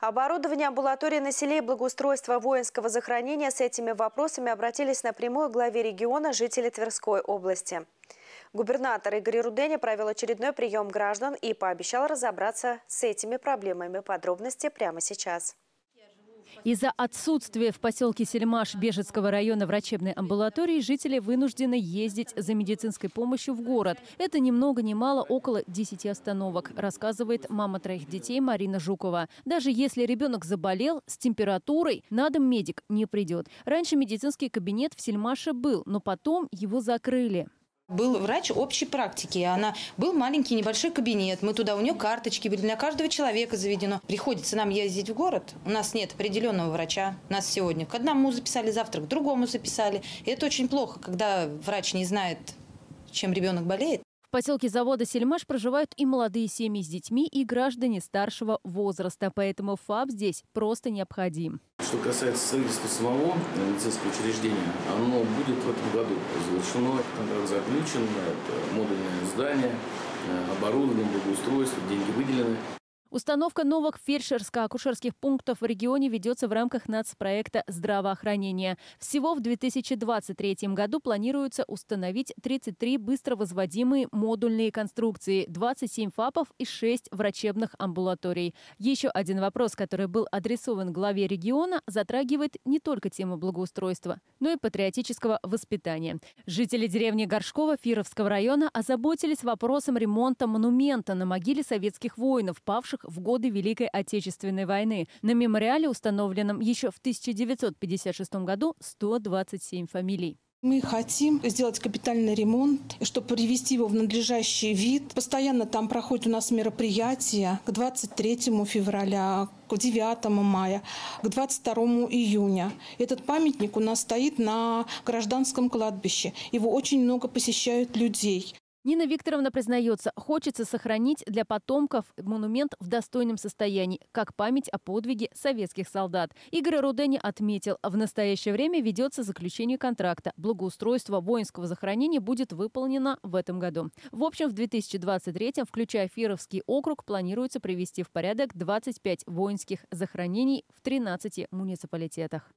Оборудование амбулатории на селе и благоустройство воинского захоронения с этими вопросами обратились напрямую к главе региона жители Тверской области. Губернатор Игорь Руденя провел очередной прием граждан и пообещал разобраться с этими проблемами. Подробности прямо сейчас. Из-за отсутствия в поселке Сельмаш Бежецкого района врачебной амбулатории жители вынуждены ездить за медицинской помощью в город. Это ни много ни мало около 10 остановок, рассказывает мама троих детей Марина Жукова. Даже если ребенок заболел с температурой, на дом медик не придет. Раньше медицинский кабинет в Сельмаше был, но потом его закрыли. Был врач общей практики. Она был маленький небольшой кабинет. Мы туда, у нее карточки были, для каждого человека заведено. Приходится нам ездить в город. У нас нет определенного врача. Нас сегодня к одному записали, завтра к другому записали. И это очень плохо, когда врач не знает, чем ребенок болеет. В поселке завода «Сельмаш» проживают и молодые семьи с детьми, и граждане старшего возраста. Поэтому ФАП здесь просто необходим. Что касается строительства самого медицинского учреждения, оно будет в этом году завершено. Контракт заключен, это модульное здание, э, оборудование, благоустройство, деньги выделены. Установка новых фельдшерско-акушерских пунктов в регионе ведется в рамках нацпроекта здравоохранения. Всего в 2023 году планируется установить 33 быстро возводимые модульные конструкции, 27 ФАПов и 6 врачебных амбулаторий. Еще один вопрос, который был адресован главе региона, затрагивает не только тему благоустройства, но и патриотического воспитания. Жители деревни Горшкова Фировского района озаботились вопросом ремонта монумента на могиле советских воинов, павших погибших в годы Великой Отечественной войны. На мемориале, установленном еще в 1956 году, 127 фамилий. Мы хотим сделать капитальный ремонт, чтобы привести его в надлежащий вид. Постоянно там проходят у нас мероприятия к 23 февраля, к 9 мая, к 22 июня. Этот памятник у нас стоит на гражданском кладбище. Его очень много посещают людей. Нина Викторовна признается, хочется сохранить для потомков монумент в достойном состоянии, как память о подвиге советских солдат. Игорь Рудени отметил, в настоящее время ведется заключение контракта. Благоустройство воинского захоронения будет выполнено в этом году. В общем, в 2023, включая Фировский округ, планируется привести в порядок 25 воинских захоронений в 13 муниципалитетах.